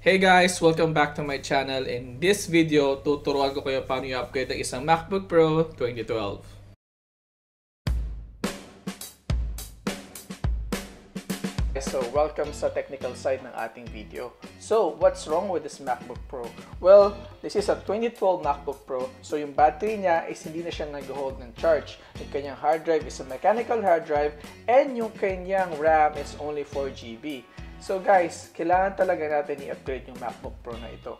Hey guys! Welcome back to my channel. In this video, tuturuan ko kayo paano i-upgrade ang isang MacBook Pro 2012. So, welcome sa technical side ng ating video. So, what's wrong with this MacBook Pro? Well, this is a 2012 MacBook Pro. So, yung battery niya is hindi na siya nag-hold ng charge. Yung kanyang hard drive is a mechanical hard drive and yung kanyang RAM is only 4GB. So guys, kailangan talaga natin i-upgrade yung MacBook Pro na ito.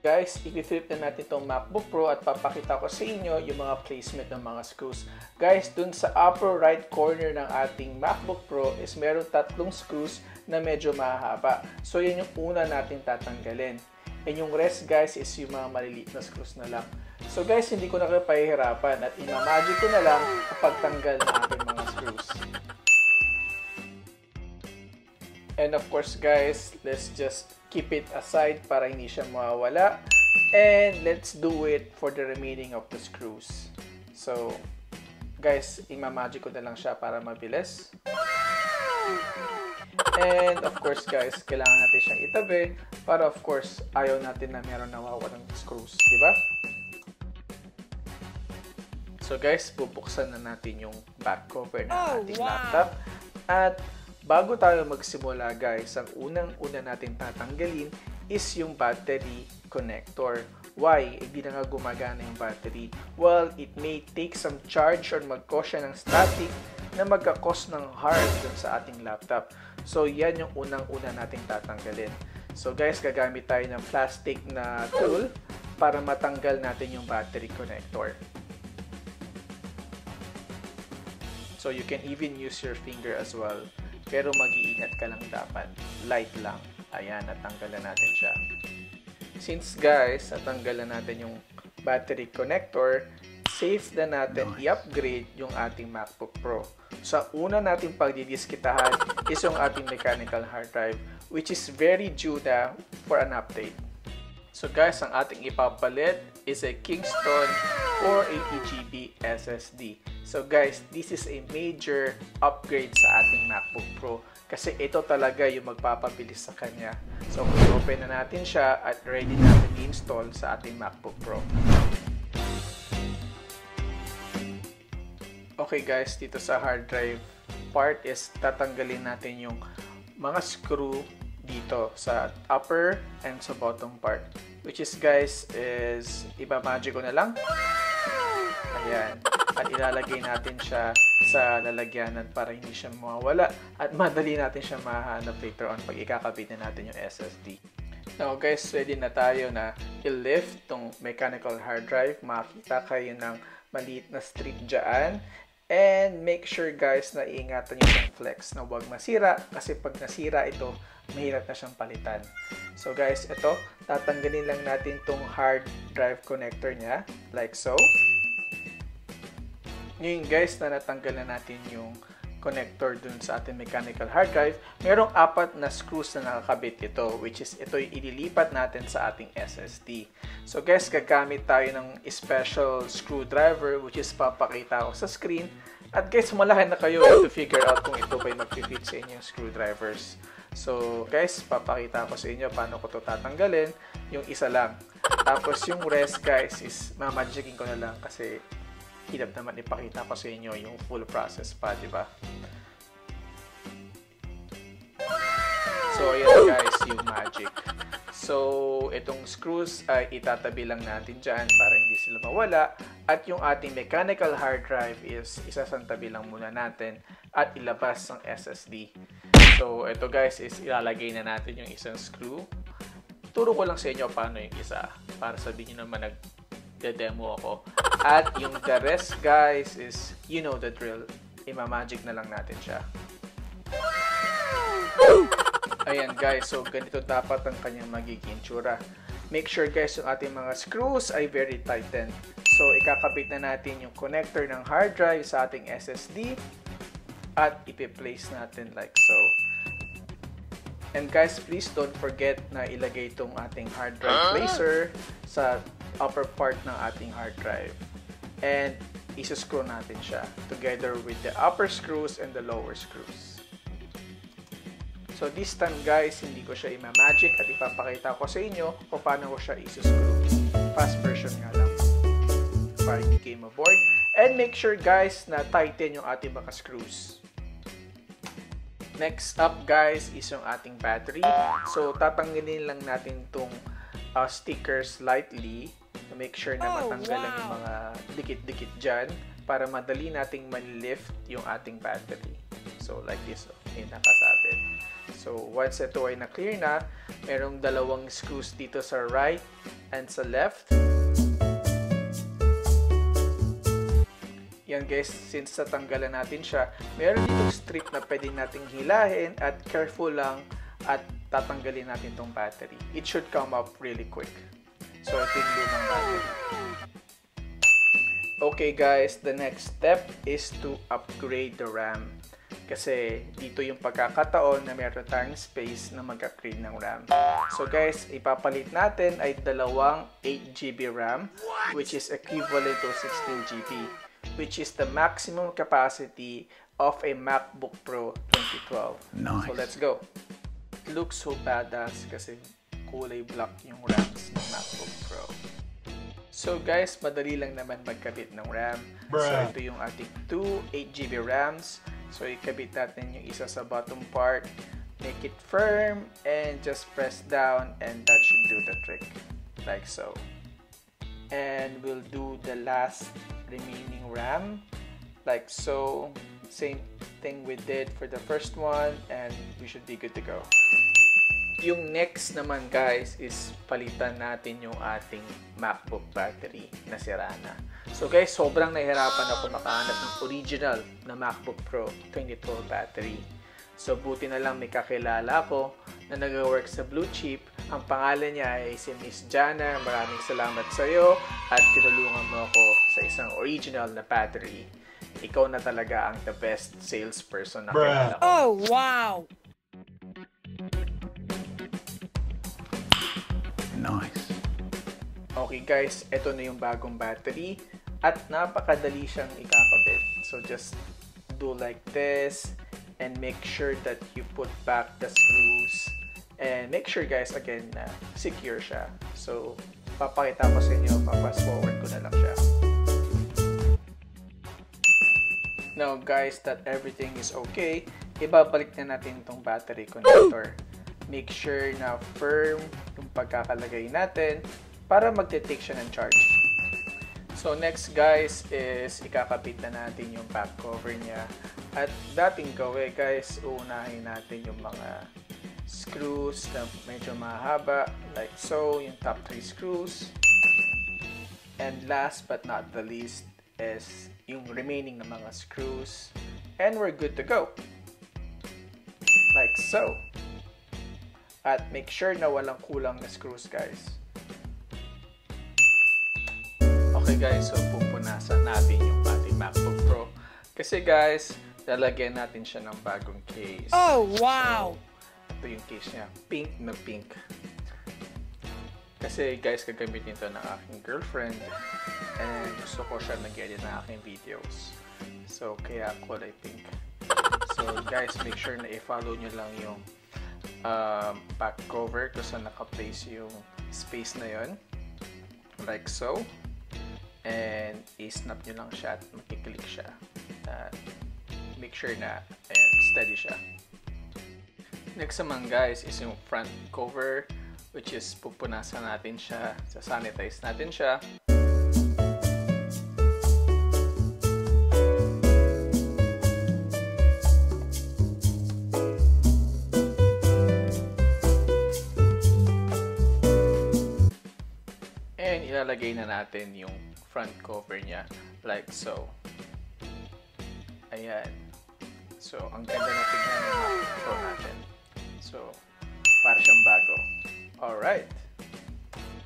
Guys, i-flip na natin itong MacBook Pro at papakita ko sa inyo yung mga placement ng mga screws. Guys, dun sa upper right corner ng ating MacBook Pro is meron tatlong screws na medyo mahaba. So, yan yung una natin tatanggalin. And yung rest guys is yung mga maliliit na screws na lang. So guys, hindi ko na kayo pahihirapan at imamagic ko na lang kapag tanggal ng ating mga screws. And of course guys, let's just keep it aside para hindi siya mawawala. And let's do it for the remaining of the screws. So, guys, imamagic ko na lang siya para mabilis. And of course guys, kailangan natin siyang itabi para of course ayaw natin na meron nawawalang screws, di ba? So guys, bubuksan na natin yung back cover ng Oh, ating wow. laptop. At bago tayo magsimula guys, ang unang-una natin tatanggalin is yung battery connector. Why? Hindi na nga gumagana yung battery. Well, it may take some charge or mag-cause siya ng static na magka-cause ng hard dun sa ating laptop. So, yan yung unang-una nating tatanggalin. So, guys, gagamit tayo ng plastic na tool para matanggal natin yung battery connector. So, you can even use your finger as well. Pero mag-iingat ka lang dapat. Light lang. Ayan, natanggalan natin siya. Since guys, natanggalan natin yung battery connector, safe na natin i-upgrade yung ating MacBook Pro. Sa una nating pagdidiskitahan is yung ating mechanical hard drive which is very due na for an update. So guys, ang ating ipapalit is a Kingston 480GB SSD. So guys, this is a major upgrade sa ating MacBook Pro kasi ito talaga yung magpapabilis sa kanya. So open na natin siya at ready natin i-install sa ating MacBook Pro. Okay guys, dito sa hard drive part is tatanggalin natin yung mga screw dito sa upper and sa bottom part. Which is guys, is ibamagic ko na lang. Ayan. At ilalagay natin siya sa lalagyanan para hindi siya mawawala at madali natin siya mahanap later on pag ikakabit na natin yung SSD. Now guys, ready na tayo na i-lift tong mechanical hard drive. Makita kayo ng maliit na strip dyan. And make sure guys na iingatan nyo yung flex na huwag masira kasi pag nasira ito, mahirap na siyang palitan. So guys, ito, tatanggalin lang natin tong hard drive connector niya like so. Ngayon guys, na natanggal na natin yung connector dun sa ating mechanical hard drive, merong apat na screws na nakakabit ito, which is ito yung ililipat natin sa ating SSD. So guys, gagamit tayo ng special screwdriver, which is papakita ko sa screen. At guys, malaki na kayo to figure out kung ito ba yung mag-fit sa inyong screwdrivers. So guys, papakita ko sa inyo paano ko to tatanggalin. Yung isa lang. Tapos yung rest guys is mamagicking ko na lang kasi hirap naman ipakita ko sa inyo yung full process pa, di ba? So, ayan guys, yung magic. So, itong screws ay itatabi lang natin dyan para hindi sila mawala. At yung ating mechanical hard drive is isasantabi lang muna natin at ilabas ang SSD. So, ito guys is ilalagay na natin yung isang screw. Turo ko lang sa inyo paano yung isa para sabihin nyo naman nag demo ako. At yung the rest guys is, you know the drill. Imamagic na lang natin siya. Ayan guys, so ganito dapat ang kanyang magiging tsura. Make sure guys yung ating mga screws ay very tightened. So ikakabit na natin yung connector ng hard drive sa ating SSD at ipi-place natin like so. And guys, please don't forget na ilagay itong ating hard drive placer sa upper part ng ating hard drive. And isuscrew natin siya together with the upper screws and the lower screws. So this time guys, hindi ko siya ima-magic at ipapakita ko sa inyo kung paano ko siya isuscrew. Fast version nga lang. Para hindi kayo maboard. And make sure guys na tighten yung ating mga screws. Next up guys is yung ating battery. So tatanggalin lang natin tong uh, stickers lightly to make sure na Oh, matanggalan wow. yung mga dikit-dikit dyan para madali nating man-lift yung ating battery. So like this, oh, may nakasabit. So once ito ay na-clear na, merong dalawang screws dito sa right and sa left. Yan guys, since natanggalan natin siya, meron ditong strip na pwede nating hilahin at careful lang at tatanggalin natin tong battery. It should come up really quick. So ito yung lumang battery. Okay guys, the next step is to upgrade the RAM. Kasi dito yung pagkakataon na meron tayong space na mag-upgrade ng RAM. So guys, ipapalit natin ay dalawang 8GB RAM which is equivalent to 16GB which is the maximum capacity of a MacBook Pro 2012. Nice. So let's go. It looks so badass kasi kulay black yung RAMs ng MacBook Pro. So guys, madali lang naman magkabit ng RAM. So Bruh. ito yung ating 2 8GB RAMs. So ikabit natin yung isa sa bottom part. Make it firm and just press down and that should do the trick. Like so. And we'll do the last remaining RAM. Like so. Same thing we did for the first one and we should be good to go. Yung next naman guys is palitan natin yung ating MacBook battery na sira na. So guys, sobrang nahirapan ako makahanap ng original na MacBook Pro 2012 battery. So buti na lang may kakilala ako na nag-work sa Blue Chip. Ang pangalan niya ay si Miss Jana. Maraming salamat sa iyo at tinulungan mo ako sa isang original na battery. Ikaw na talaga ang the best salesperson na kilala ko. Oh, wow. Nice. Okay guys, ito na yung bagong battery at napakadali siyang ikakabit. So just do like this and make sure that you put back the screws and make sure guys again na secure siya. So papakita ko sa inyo, papas forward ko na lang siya. Now guys, that everything is okay, ibabalik na natin itong battery connector. Make sure na firm yung pagkakalagay natin para magte-take siya ng charge. So next guys is ikakapit na natin yung back cover niya. At dating gawin guys, uunahin natin yung mga screws na medyo mahaba like so, yung top 3 screws. And last but not the least is yung remaining na mga screws. And we're good to go. Like so. At make sure na walang kulang na screws guys. Okay guys, so pupunasan natin yung ating MacBook Pro. Kasi guys, lalagyan natin siya ng bagong case. Oh, wow. Ito yung case niya. Pink na pink. Kasi guys, gagamitin ito ng aking girlfriend. And gusto ko siya nag-edit ng aking videos. So, kaya kulay pink. So, guys, make sure na i-follow nyo lang yung um, back cover kung saan naka-place yung space na yon Like so. And i-snap nyo lang siya at makiklik siya. At make sure na ayan, steady siya. Next naman guys is yung front cover which is pupunasan natin siya, sasanitize natin siya. And ilalagay na natin yung front cover niya like so. Ayan. So, ang ganda na tignan ng natin. So, para siyang bago. Alright.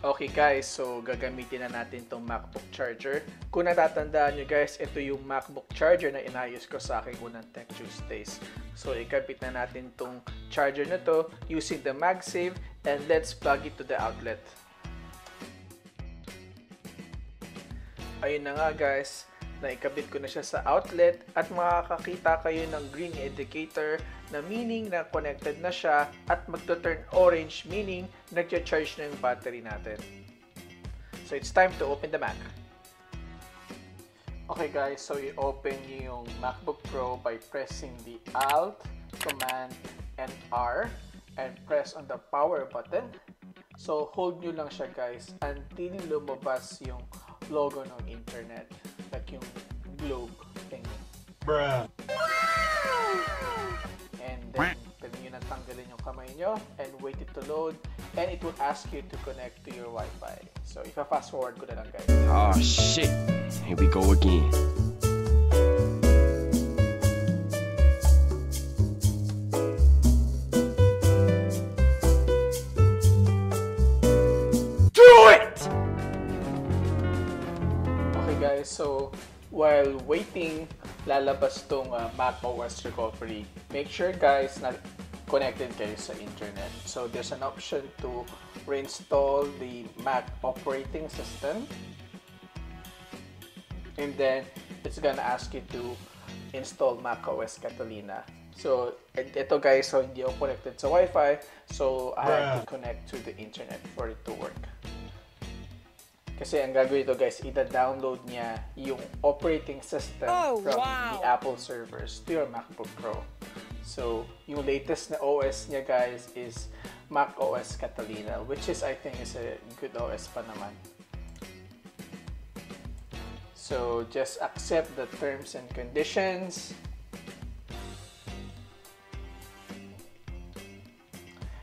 Okay guys, so gagamitin na natin tong MacBook charger. Kung natatandaan nyo guys, ito yung MacBook charger na inayos ko sa aking unang Tech Tuesdays. So ikabit na natin tong charger na to using the MagSafe and let's plug it to the outlet. Ayun na nga guys, na ikabit ko na siya sa outlet at makakakita kayo ng green indicator na meaning na connected na siya at magto-turn orange meaning nagcha-charge na yung battery natin. So it's time to open the Mac. Okay guys, so i-open yung MacBook Pro by pressing the Alt, Command, and R and press on the power button. So hold nyo lang siya guys until lumabas yung logo ng internet. Like yung globe thing. Bruh. And then, pwede nyo nang tanggalin yung kamay nyo and wait it to load and it will ask you to connect to your Wi-Fi. So, if I fast forward ko na lang guys. Oh shit. Here we go again. Do it! Okay guys, so while waiting, lalabas tong uh, Mac OS recovery. Make sure guys na connected kayo sa internet. So there's an option to reinstall the Mac operating system. And then it's gonna ask you to install Mac OS Catalina. So ito guys, so hindi ako connected sa Wi-Fi. So I have to connect to the internet for it to work. Kasi ang gagawin ito guys, ida-download niya yung operating system Oh, from wow. the Apple servers to your MacBook Pro. So, yung latest na OS niya guys is Mac OS Catalina, which is I think is a good OS pa naman. So, just accept the terms and conditions.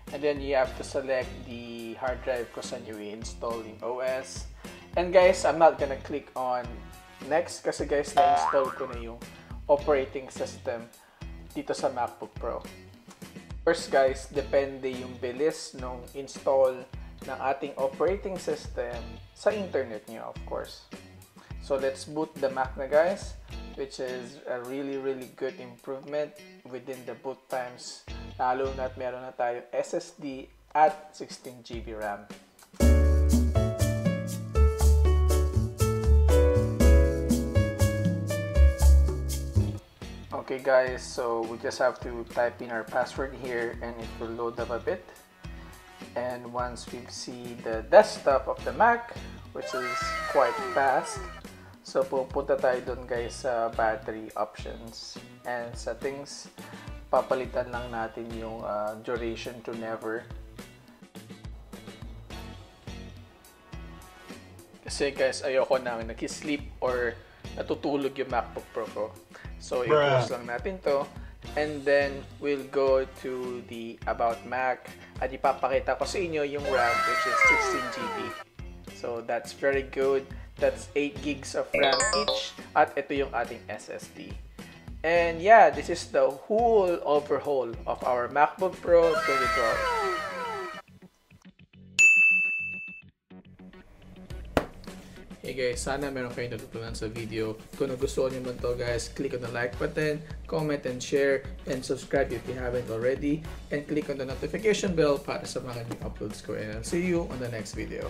And then you have to select the hard drive kung saan you install yung OS. And guys, I'm not gonna click on next kasi guys, na-install ko na yung operating system dito sa MacBook Pro. First guys, depende yung bilis nung install ng ating operating system sa internet nyo, of course. So let's boot the Mac na guys, which is a really really good improvement within the boot times. Lalo na at meron na tayo SSD at 16GB RAM. Okay guys, so we just have to type in our password here and it will load up a bit. And once we see the desktop of the Mac, which is quite fast, so pupunta tayo dun guys sa battery options and settings. Papalitan lang natin yung uh, duration to never. Kasi guys, ayoko nang nakisleep or natutulog yung MacBook Pro ko. So, i-close lang natin to. And then, we'll go to the About Mac. At ipapakita ko sa inyo yung RAM, which is 16GB. So, that's very good. That's 8 gigs of RAM each. At ito yung ating SSD. And yeah, this is the whole overhaul of our MacBook Pro 2012. Hey guys, sana meron kayong natutunan sa video. Kung nagustuhan nyo man to guys, click on the like button, comment and share, and subscribe if you haven't already. And click on the notification bell para sa mga new uploads ko. And I'll see you on the next video.